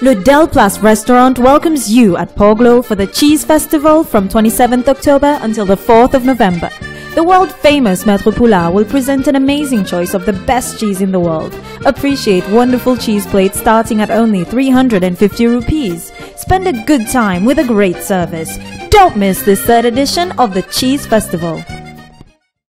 Le Delplace restaurant welcomes you at Port Glaud for the Cheese Festival from 27th October until the 4th of November. The world famous Maître Poulard will present an amazing choice of the best cheese in the world. Appreciate wonderful cheese plates starting at only 350 rupees. Spend a good time with a great service. Don't miss this third edition of the Cheese Festival.